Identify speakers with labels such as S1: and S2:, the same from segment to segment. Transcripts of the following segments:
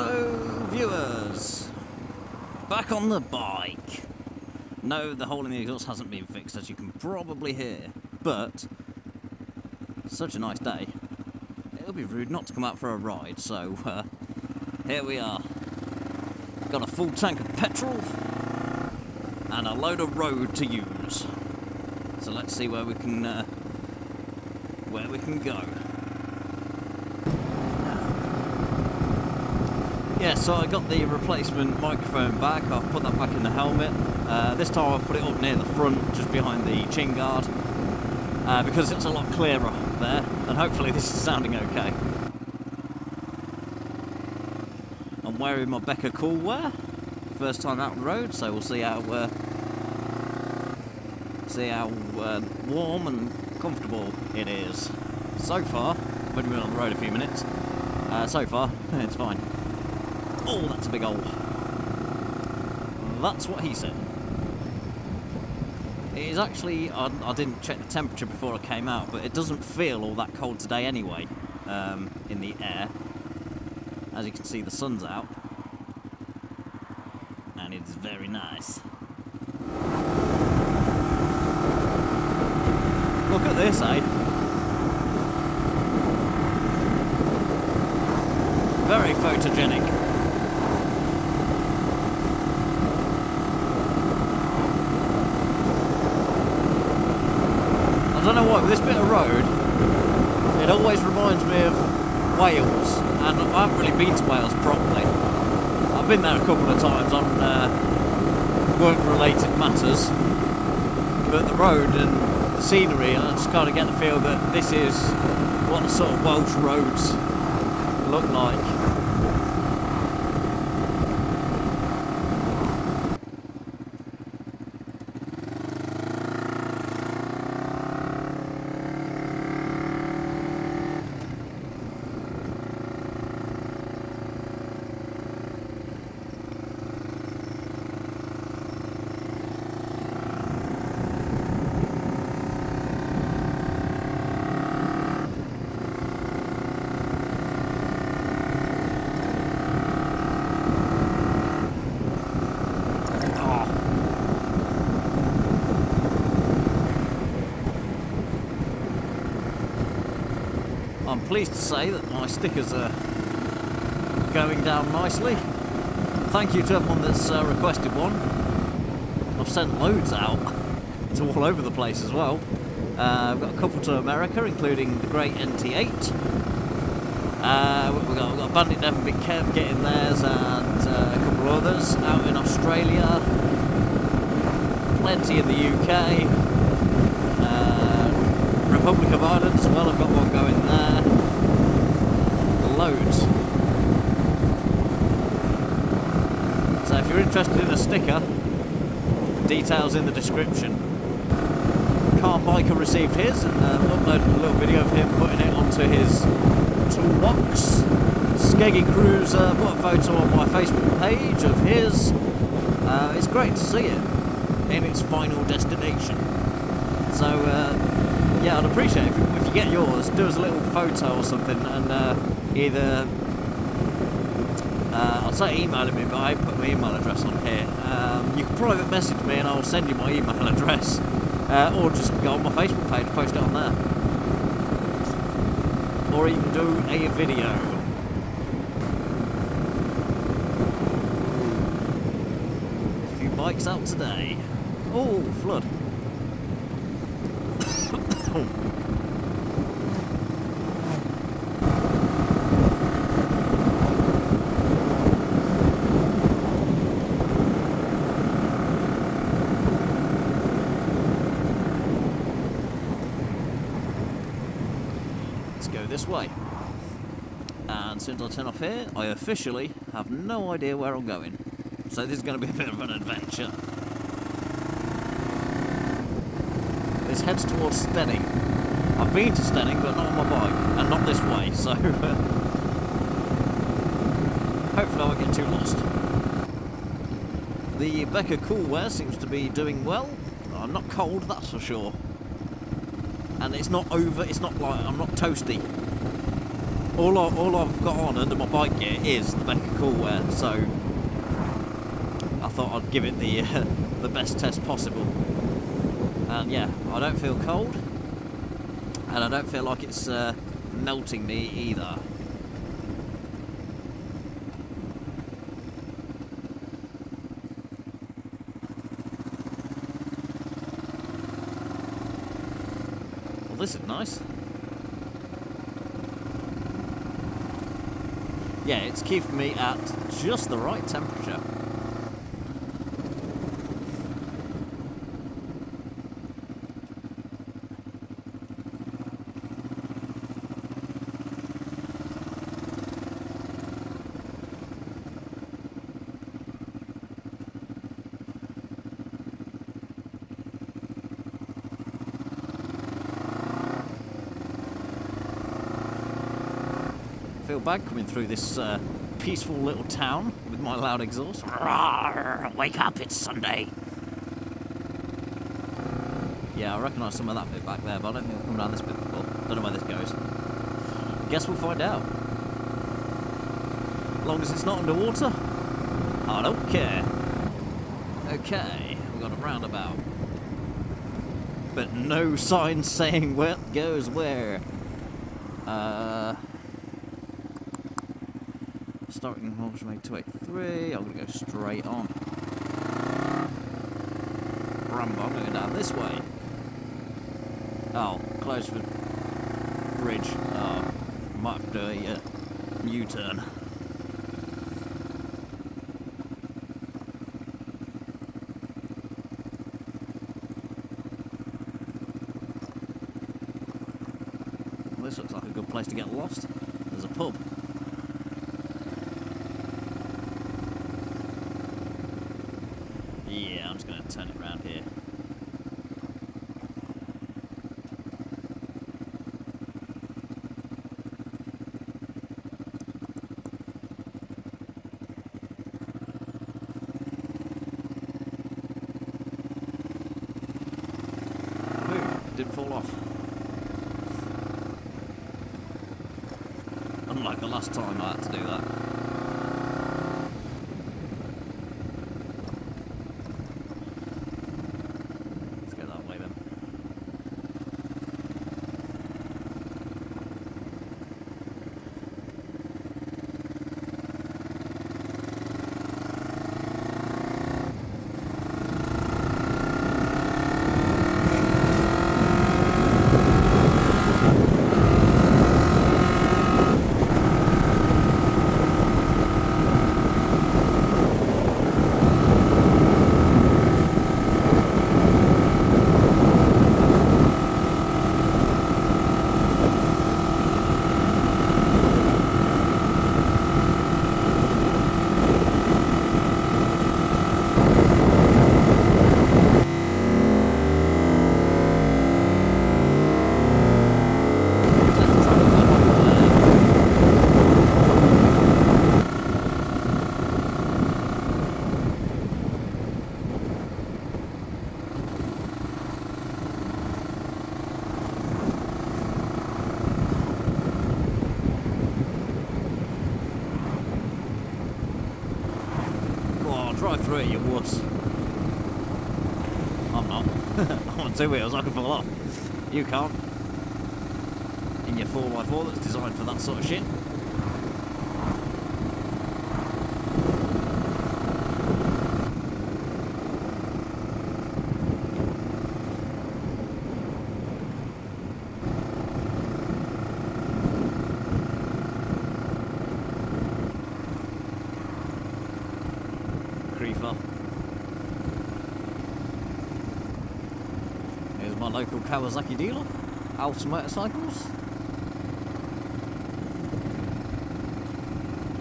S1: Hello, viewers. Back on the bike. No, the hole in the exhaust hasn't been fixed, as you can probably hear. But, such a nice day. It'll be rude not to come out for a ride, so uh, here we are. Got a full tank of petrol and a load of road to use. So let's see where we can uh, where we can go. Yeah, so I got the replacement microphone back. I've put that back in the helmet. Uh, this time I've put it up near the front, just behind the chin guard, uh, because it's a lot clearer there, and hopefully this is sounding okay. I'm wearing my Becka Coolwear, first time out on the road, so we'll see how uh, see how uh, warm and comfortable it is. So far, only been on the road a few minutes. Uh, so far, it's fine. Oh, that's a big hole. That's what he said. It is actually, I, I, didn't check the temperature before I came out, but it doesn't feel all that cold today anyway, um, in the air. As you can see, the sun's out. And it's very nice. Look at this, eh? Very photogenic. I don't know why, but this bit of road, it always reminds me of Wales, and I haven't really been to Wales properly. I've been there a couple of times on uh, work-related matters, but the road and the scenery, I just kind of get the feel that this is what the sort of Welsh roads look like. I'm pleased to say that my stickers are going down nicely. Thank you to everyone that's uh, requested one. I've sent loads out to all over the place as well. Uh, I've got a couple to America, including the great NT8. Uh, we've, got, we've got Bandit Devon Big Kev getting theirs and uh, a couple others out in Australia. Plenty in the UK. Republic of Ireland as well, I've got one going there. Loads. So if you're interested in a sticker, details in the description. Car Biker received his and uh, uploaded a little video of him putting it onto his toolbox. Skeggy Cruise uh, put a photo on my Facebook page of his. Uh, it's great to see it in its final destination. So uh, yeah, I'd appreciate it if, if, you get yours, do us a little photo or something, and uh, either uh, I'll say email me, but I put my email address on here. Um, you can private message me, and I'll send you my email address, uh, or just go on my Facebook page, and post it on there, or even do a video. A few bikes out today. Oh, flood. Let's go this way. Turn off here, I officially have no idea where I'm going. So this is going to be a bit of an adventure. This heads towards Steyning. I've been to Steyning, but not on my bike, and not this way, so uh, hopefully I won't get too lost. The Becka Coolwear seems to be doing well. I'm not cold, that's for sure. And it's not over, it's not like, I'm not toasty. All, I, all I've got on under my bike gear is the Becka Coolwear, so I thought I'd give it the uh, the best test possible. And yeah, I don't feel cold, and I don't feel like it's uh, melting me either. Well, this is nice. Yeah, it's keeping me at just the right temperature. Feel bad coming through this uh, peaceful little town with my loud exhaust. Rawr, wake up, it's Sunday. Yeah, I recognise some of that bit back there, but I don't think I've come down this bit before. Don't know where this goes. Guess we'll find out. As long as it's not underwater, I don't care. Okay, we've got a roundabout. But no sign saying where goes where. Uh, starting Motorway 283, I'm going to go straight on. Bramber, I'm going to go down this way. Oh, close for bridge. Oh, might do a uh, U-turn. This looks like a good place to get lost. There's a pub. Yeah, I'm just going to turn it around here. Ooh, didn't fall off. Unlike the last time I had to do that. Drive through it, you wuss. I'm not. I'm on two wheels, I can fall off. You can't. In your 4x4 that's designed for that sort of shit. Here's my local Kawasaki dealer, Alpha Motorcycles.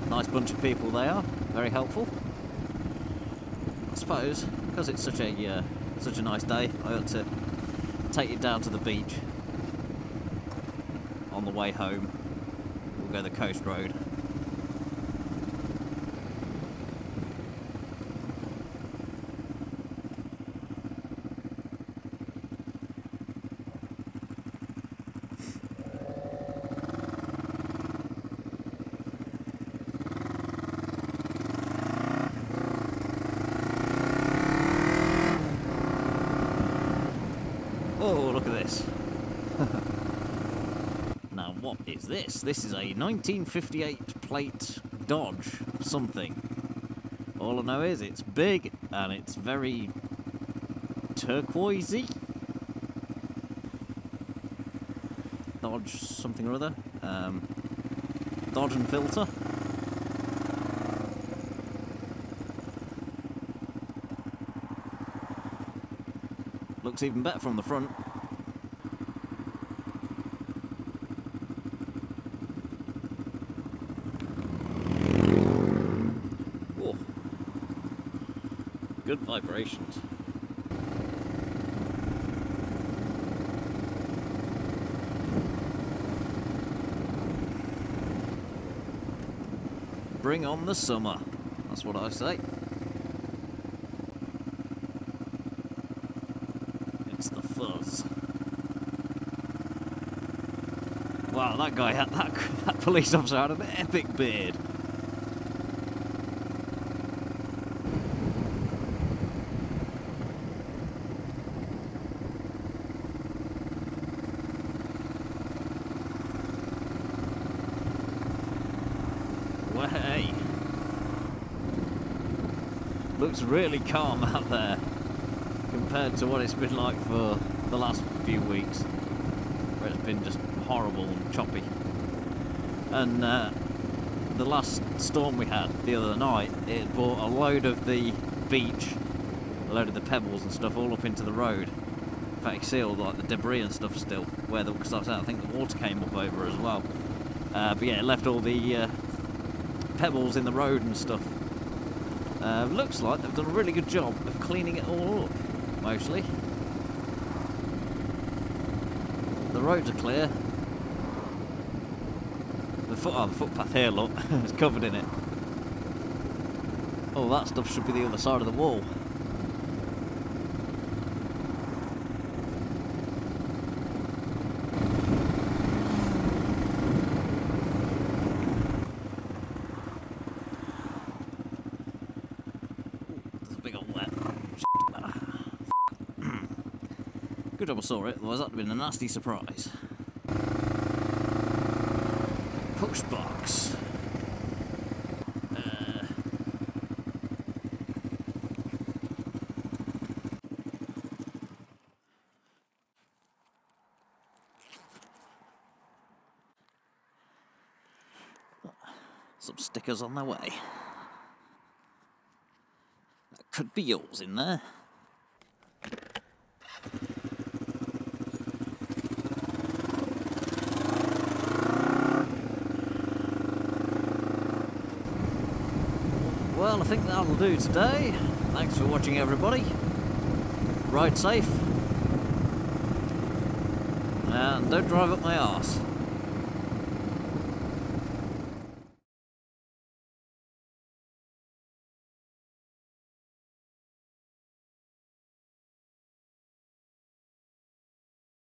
S1: Nice bunch of people they are, very helpful. I suppose because it's such a uh, such a nice day, I ought to take it down to the beach. On the way home, we'll go the coast road. What is this? This is a 1958 plate Dodge something. All I know is it's big and it's very turquoisey. Dodge something or other. Um, Dodge and filter. Looks even better from the front. Good vibrations. Bring on the summer. That's what I say. It's the fuzz. Wow, that guy had that that police officer had an epic beard. Way. Looks really calm out there compared to what it's been like for the last few weeks, where it's been just horrible and choppy. And uh, the last storm we had the other night, it brought a load of the beach, a load of the pebbles and stuff all up into the road. In fact, all like the debris and stuff still, where the, cause I think the water came up over as well. Uh, but yeah, it left all the uh, pebbles in the road and stuff. Uh, looks like they've done a really good job of cleaning it all up, mostly. The roads are clear. The foot, oh, the footpath here, look, is covered in it. Oh, that stuff should be the other side of the wall. There's a big old wet. I saw it, otherwise that'd have been a nasty surprise. Push box. Uh, some stickers on their way. That could be yours in there. Well, I think that'll do today. Thanks for watching, everybody. Ride safe. And don't drive up my arse.